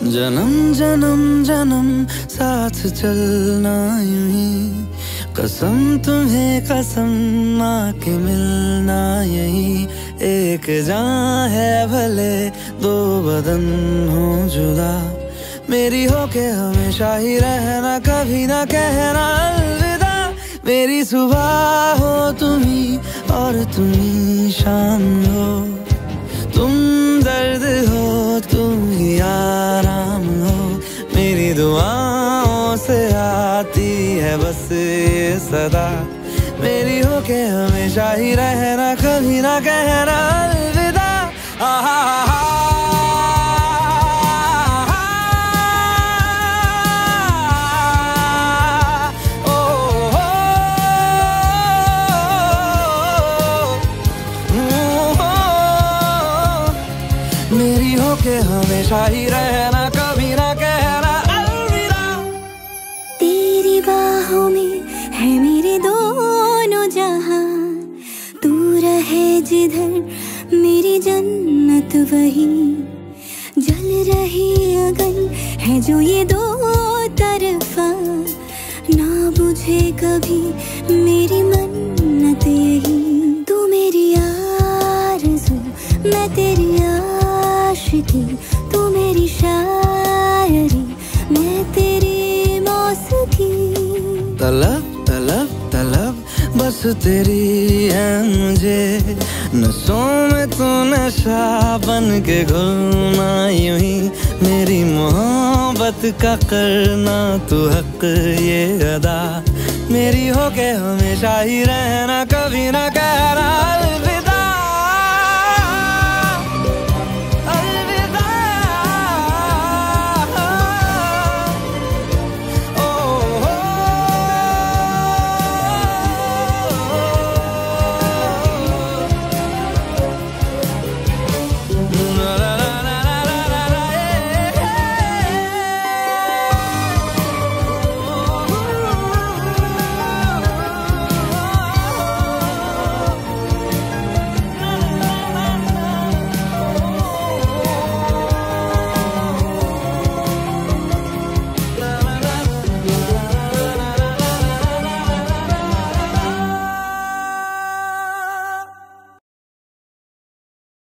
जन्म जन्म जन्म, साथ चलना यूँ ही। कसम तुम्हें कसम माँ के मिलना यही। एक जान है भले, दो बदन हो जुदा। मेरी हो के हमेशा ही रहना, कभी ना कहना अलविदा। मेरी सुबह हो तुम्ही और तुम्ही शाम है बस ये सदा। मेरी हो के हमेशा ही रहना, कभी ना कहना अलविदा। आहा मेरी हो। के हमेशा ही रहना तेरी में है मेरे दोनों जहाँ। तू रहे जिधर, मेरी जन्नत वही। जल रही अगन है जो ये दो तरफा, ना बुझे कभी मेरी मन्नत यही। तू मेरी आरज़ू, मैं तेरी आशिकी, तू मेरी शायरी तलब तलब तलब, बस तेरी है मुझे नसों में तू नशा बन के घुलना यूँ ही मेरी मोहब्बत का करना तू हक ये अदा। मेरी हो के हमेशा ही रहना, कभी ना कहना।